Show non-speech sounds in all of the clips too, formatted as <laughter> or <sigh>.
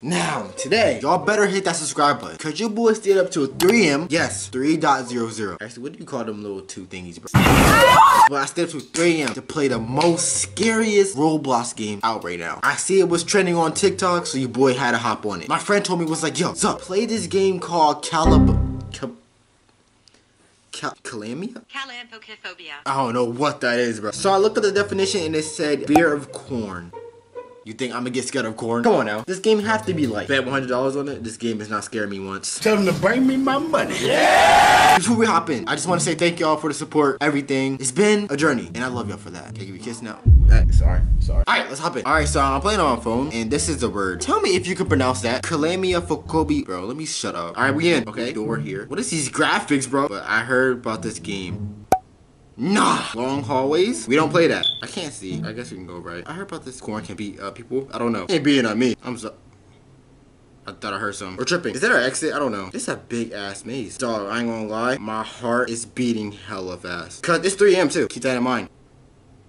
Now, today, y'all better hit that subscribe button. Cause your boy stayed up till 3M. Yes, 3.00. Actually, what do you call them little two thingies, bro? but I stayed up till 3M to play the most scariest Roblox game out right now. I see it was trending on TikTok, so your boy had to hop on it. My friend told me, was like, yo, Zup, play this game called Calib... Cal Cal Calamia? Calampocyphobia. I don't know what that is, bro. So I looked at the definition and it said beer of corn. You think I'm gonna get scared of corn? Come on now. This game have to be like, bet $100 on it. This game is not scaring me once. Tell them to bring me my money. Yeah! Before we hop in, I just want to say thank y'all for the support, everything. It's been a journey, and I love y'all for that. Can I give you a kiss now? Hey, sorry, sorry. All right, let's hop in. All right, so I'm playing on my phone, and this is the word. Tell me if you can pronounce that. Kalamia Fokobi. Bro, let me shut up. All right, we in. Okay, door here. What is these graphics, bro? But I heard about this game. Nah. Long hallways? We don't play that. I can't see. I guess we can go right. I heard about this corn can beat uh, people. I don't know. Ain't being on me. I'm so... I thought I heard some. We're tripping. Is that our exit? I don't know. This is a big ass maze. Dog, I ain't gonna lie. My heart is beating hella fast. Cause it's 3 a.m. too. Keep that in mind.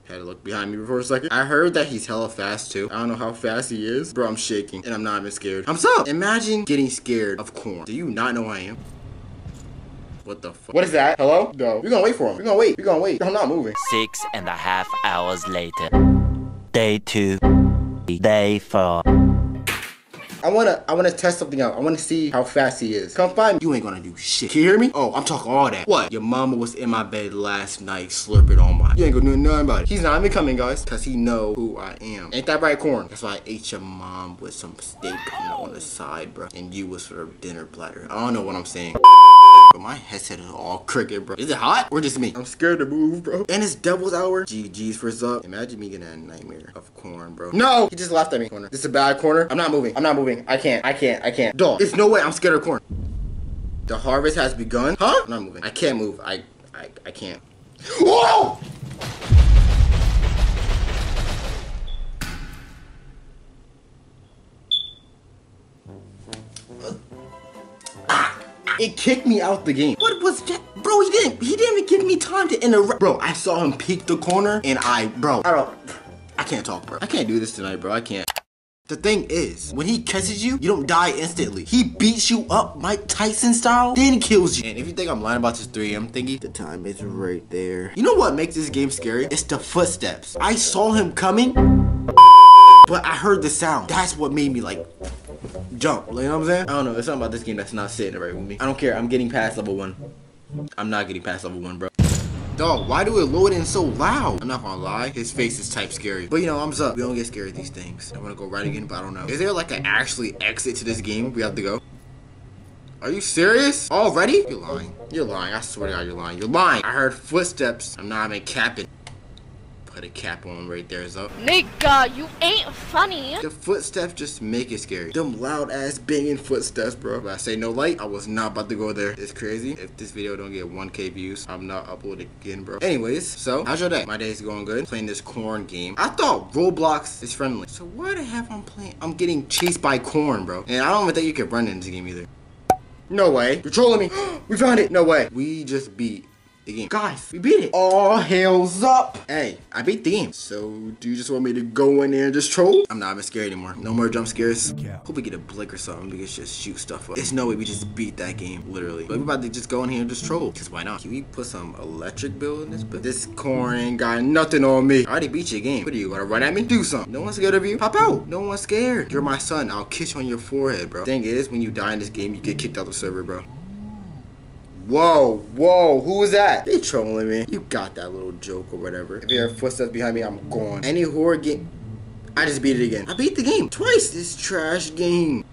Had to look behind me for a second. I heard that he's hella fast too. I don't know how fast he is. Bro, I'm shaking and I'm not even scared. I'm so. Imagine getting scared of corn. Do you not know I am? What the fuck? What is that? Hello? No. We're gonna wait for him. We're gonna wait. We're gonna wait. I'm not moving. Six and a half hours later. Day two. Day four. I wanna I wanna test something out. I wanna see how fast he is. Come find me. You ain't gonna do shit. Can you hear me? Oh, I'm talking all that. What? Your mama was in my bed last night slurping on my. You ain't gonna do nothing about it. He's not even coming, guys, cause he know who I am. Ain't that right, corn? That's why I ate your mom with some steak on the side, bro. And you was for the dinner platter. I don't know what I'm saying. My headset is all crooked, bro. Is it hot or just me? I'm scared to move, bro. And it's devil's hour. GG's for Zup. Imagine me getting a nightmare of corn, bro. No! He just laughed at me. Corner. This is a bad corner. I'm not moving. I'm not moving. I can't. I can't. I can't. Dog. There's no way I'm scared of corn. The harvest has begun. Huh? I'm not moving. I can't move. I I, I can't. Whoa! It kicked me out the game. What was that? Bro, he didn't, he didn't even give me time to interrupt. Bro, I saw him peek the corner and I, bro, I don't, I can't talk, bro. I can't do this tonight, bro. I can't. The thing is, when he catches you, you don't die instantly. He beats you up Mike Tyson style, then kills you. And if you think I'm lying about this 3M thingy, the time is right there. You know what makes this game scary? It's the footsteps. I saw him coming, but I heard the sound. That's what made me like jump. You know what I'm saying? I don't know. There's something about this game that's not sitting right with me. I don't care. I'm getting past level one. I'm not getting past level one, bro. Dog, why do it load in so loud? I'm not gonna lie, his face is type scary. But you know, I'm up. We don't get scared of these things. I wanna go right again, but I don't know. Is there like an actually exit to this game we have to go? Are you serious? Already? You're lying. You're lying. I swear to God, you're lying. You're lying. I heard footsteps. I'm not even capping. Put a cap on right there, is up. Nigga, you ain't funny. The footsteps just make it scary. Them loud ass banging footsteps, bro. If I say no light, I was not about to go there. It's crazy. If this video don't get 1k views, I'm not uploading again, bro. Anyways, so how's your day? My day's going good. Playing this corn game. I thought Roblox is friendly. So why the heck I'm playing? I'm getting chased by corn, bro. And I don't even think you can run in this game either. No way. You're trolling me. <gasps> we found it. No way. We just beat the game. Guys, we beat it. All hails up. Hey, I beat the game. So, do you just want me to go in there and just troll? I'm not even scared anymore. No more jump scares. Yeah. Hope we get a blick or something. We can just shoot stuff up. There's no way we just beat that game, literally. But we're about to just go in here and just troll. Because why not? Can we put some electric bill in this? But this corn ain't got nothing on me. I already beat your game. What are you, gonna run at me? Do something. No one's scared of you. Pop out. No one's scared. You're my son. I'll kiss you on your forehead, bro. Thing is, when you die in this game, you get kicked out the server, bro. Whoa, whoa, who was that? They trolling me. You got that little joke or whatever. If you hear footsteps behind me, I'm gone. Any horror game. I just beat it again. I beat the game twice. This trash game.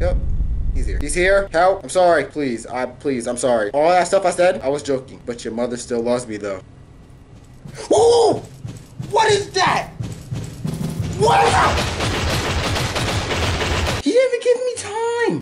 Yep. He's here. He's here. Help. I'm sorry. Please. I please. I'm sorry. All that stuff I said, I was joking. But your mother still loves me though. Whoa! What is that? What is that?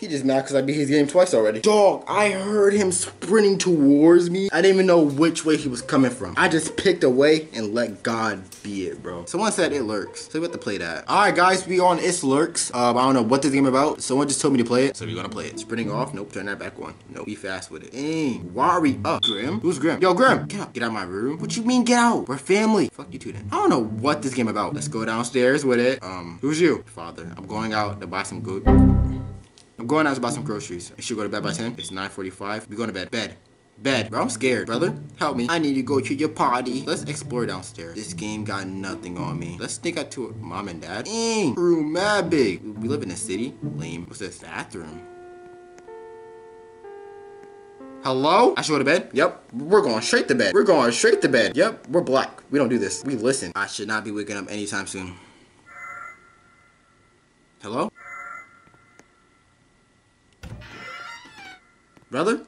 He just mad because I beat his game twice already. Dog, I heard him sprinting towards me. I didn't even know which way he was coming from. I just picked away and let God be it, bro. Someone said it lurks, so we have to play that. All right, guys, we on It Lurks. Um, I don't know what this game about. Someone just told me to play it, so we're gonna play it. Sprinting off, nope, turn that back on. Nope, be fast with it. Dang, Wari up. Grim? Who's Grim? Yo, Grim, get out. Get out of my room. What you mean get out? We're family. Fuck you two then. I don't know what this game about. Let's go downstairs with it. Um, who's you? Father. I'm going out to buy some good. I'm going out to buy some groceries. I should go to bed by 10. It's 9.45. We're going to bed. Bed. Bed. Bro, I'm scared, brother. Help me. I need to go to your party. Let's explore downstairs. This game got nothing on me. Let's sneak out to mom and dad. Dang. Room mad big. We live in a city. Lame. What's this? Bathroom. Hello? I should go to bed? Yep. We're going straight to bed. We're going straight to bed. Yep. We're black. We don't do this. We listen. I should not be waking up anytime soon. Hello? Brother?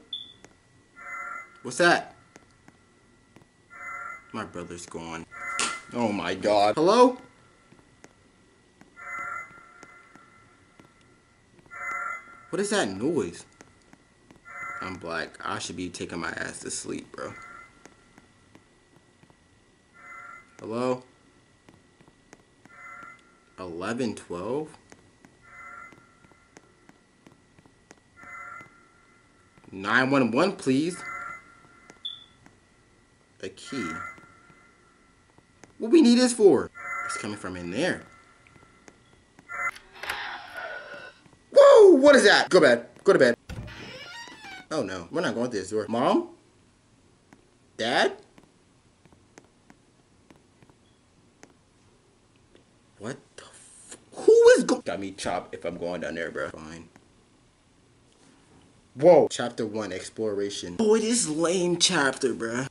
What's that? My brother's gone. Oh my god. Hello? What is that noise? I'm black. I should be taking my ass to sleep, bro. Hello? 11, 12? 911, please. A key. What we need this for? It's coming from in there. Whoa! What is that? Go bed. Go to bed. Oh no, we're not going through this door. Mom? Dad? What the f- Who is go- Got me chopped if I'm going down there, bro. Fine. Whoa. Chapter 1, Exploration. Oh, Boy, this lame chapter, bruh.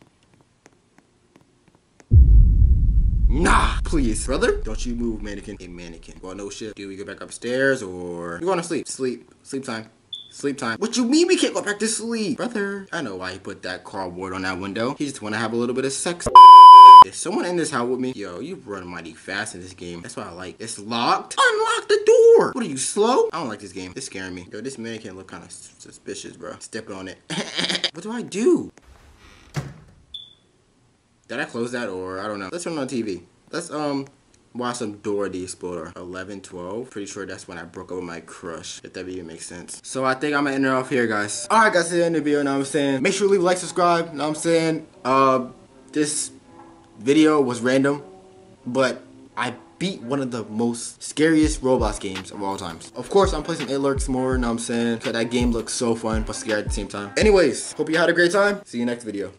Nah, please. Brother, don't you move, mannequin. A mannequin. Well, no shit. Do we go back upstairs or... You going to sleep? Sleep. Sleep time. Sleep time. What you mean we can't go back to sleep? Brother, I know why he put that cardboard on that window. He just want to have a little bit of sex. Is someone in this house with me? Yo, you run mighty fast in this game. That's what I like. It's locked. Unlock door. What are you, slow? I don't like this game. It's scaring me. Yo, this mannequin look kind of suspicious, bro. Stepping on it. <laughs> what do I do? Did I close that or I don't know? Let's turn on TV. Let's um watch some Dora the Explorer. 11, 12. Pretty sure that's when I broke up with my crush, if that even makes sense. So I think I'm gonna end it off here, guys. Alright, guys, that's the end of the video, know what I'm saying? Make sure to leave a like, subscribe, know what I'm saying? Uh, this video was random, but I beat one of the most scariest Roblox games of all times. Of course, I'm playing some more, know what I'm saying? Cause that game looks so fun, but scary at the same time. Anyways, hope you had a great time. See you next video.